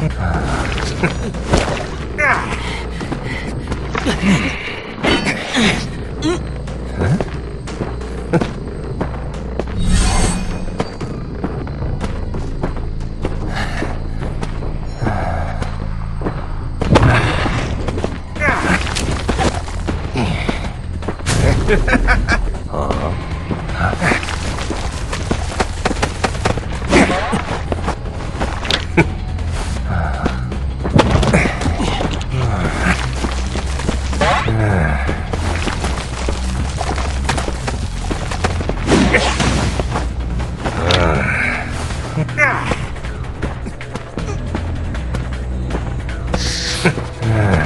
Ah. 어?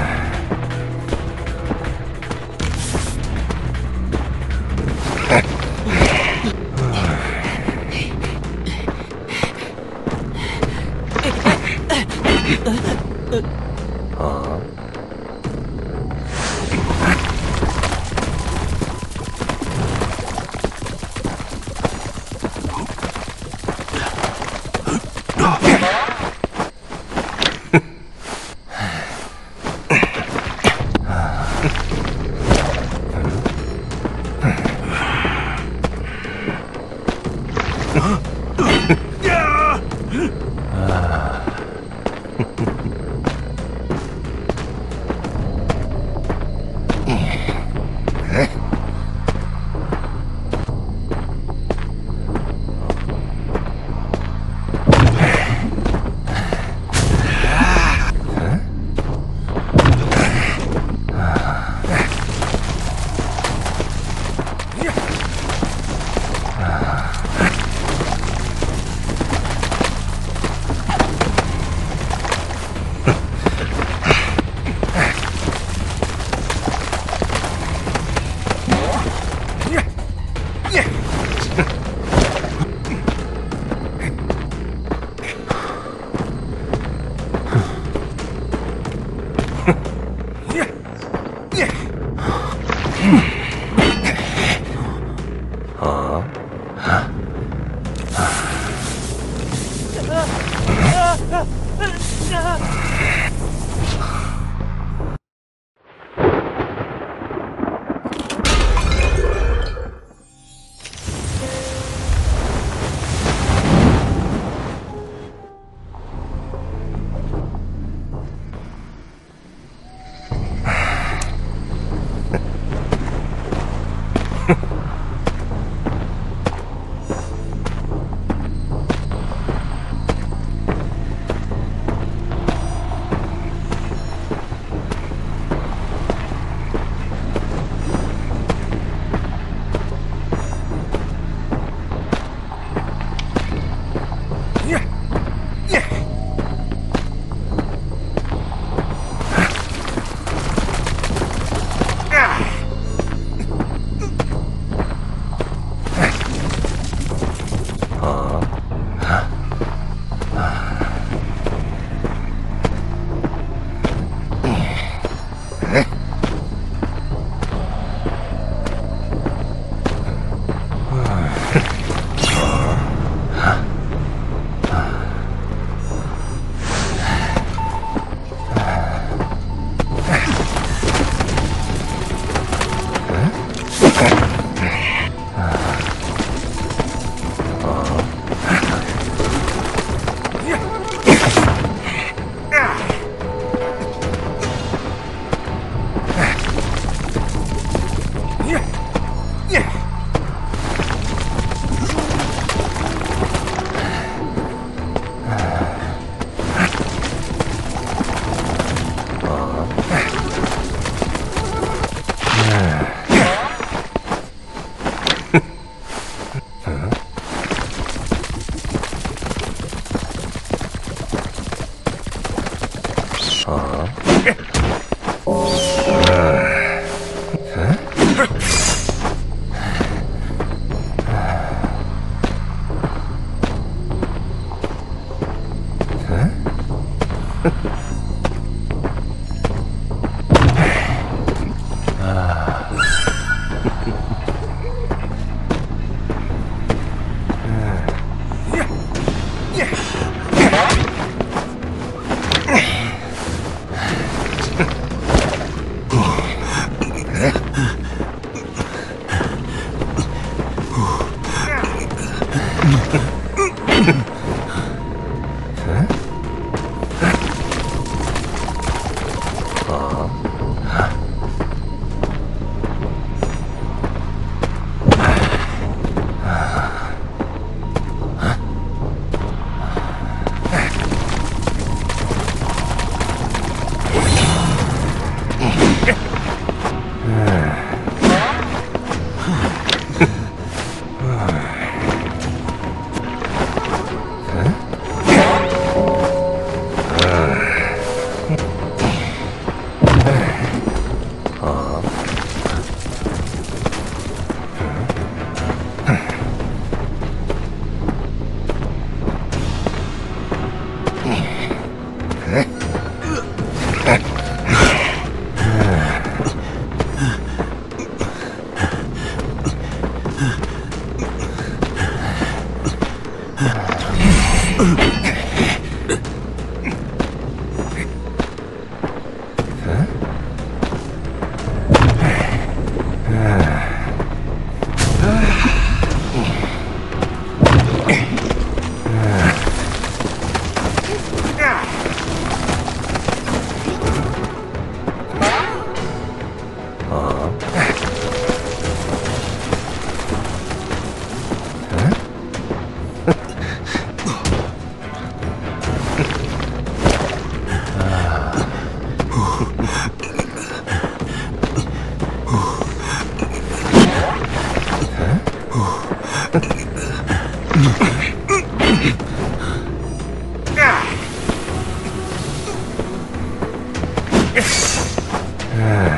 Ah.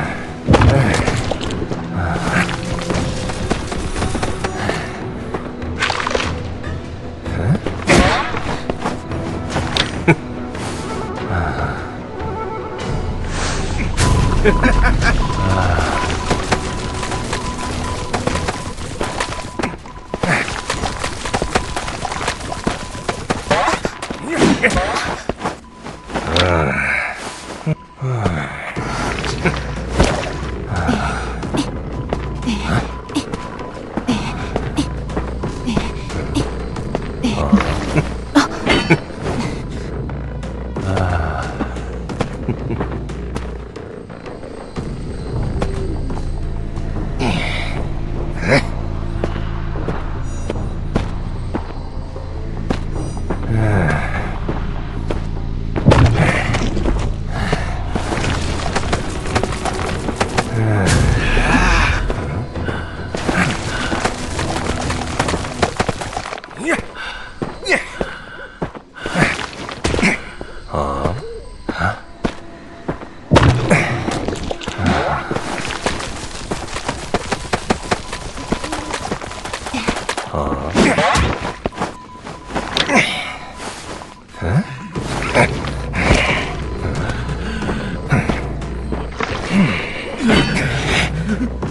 Ha ha ha.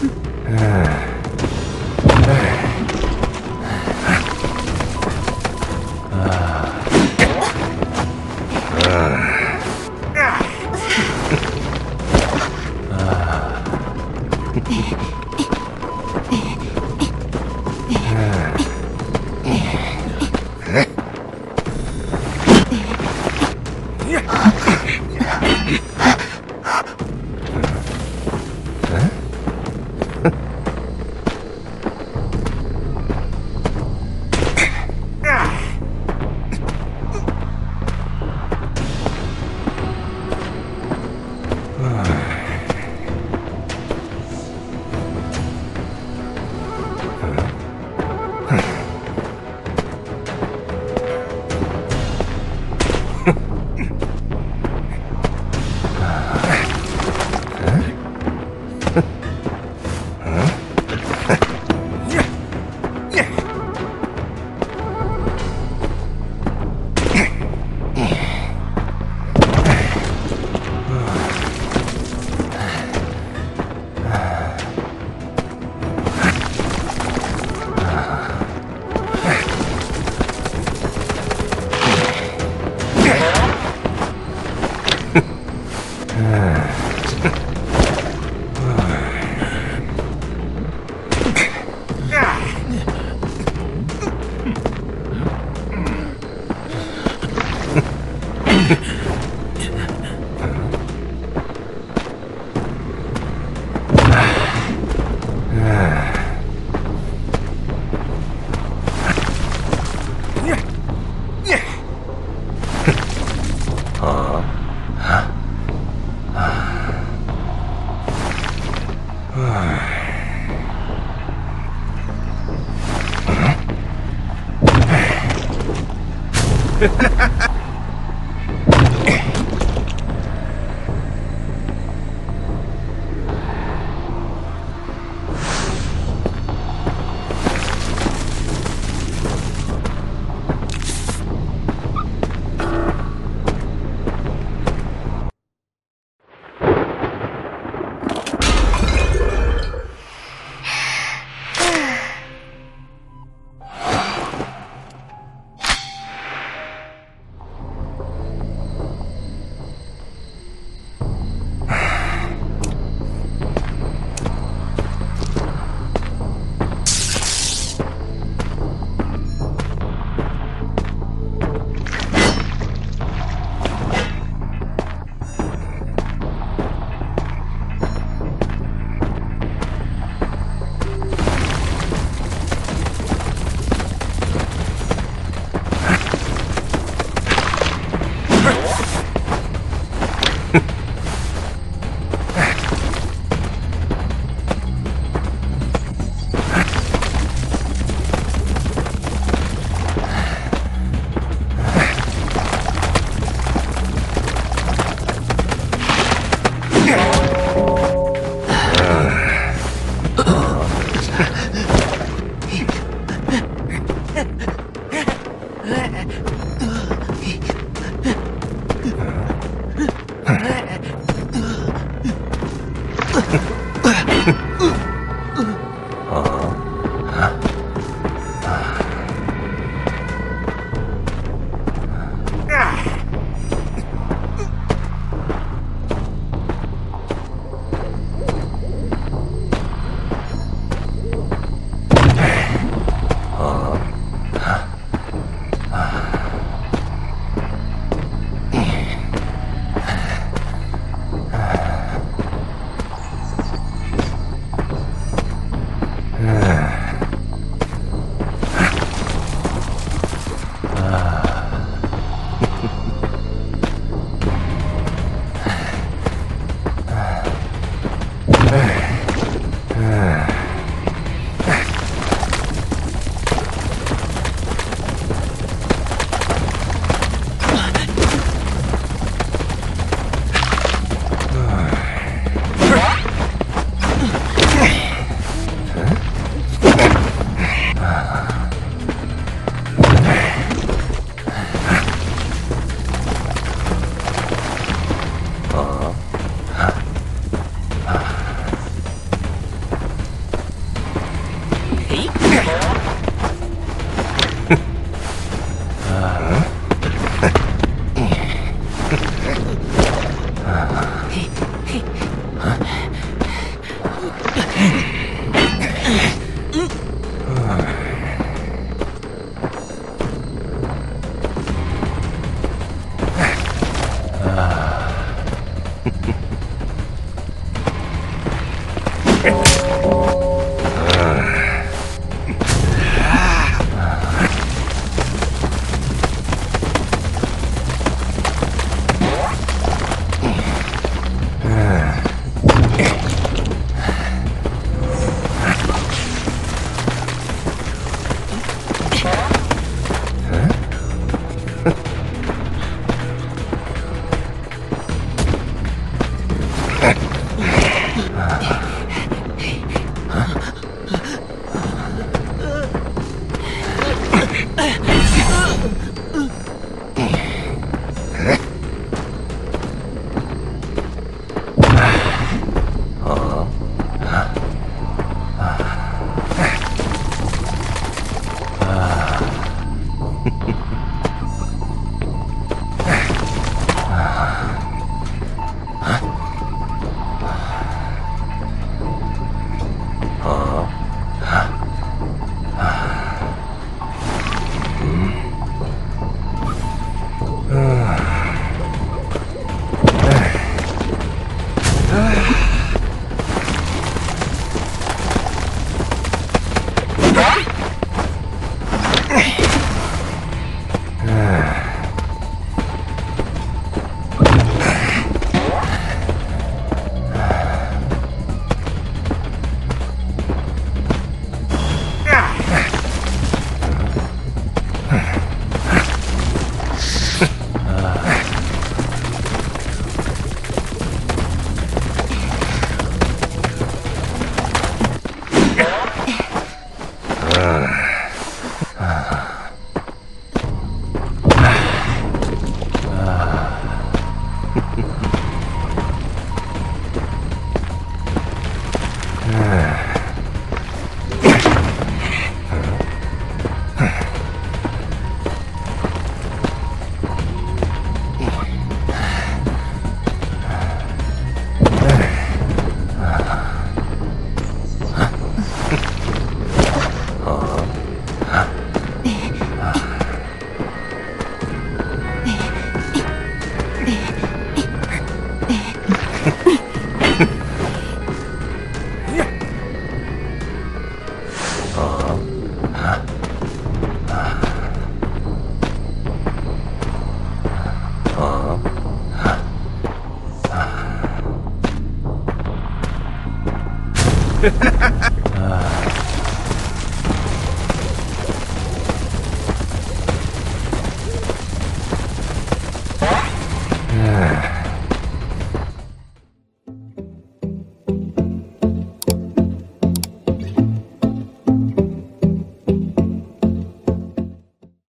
Okay.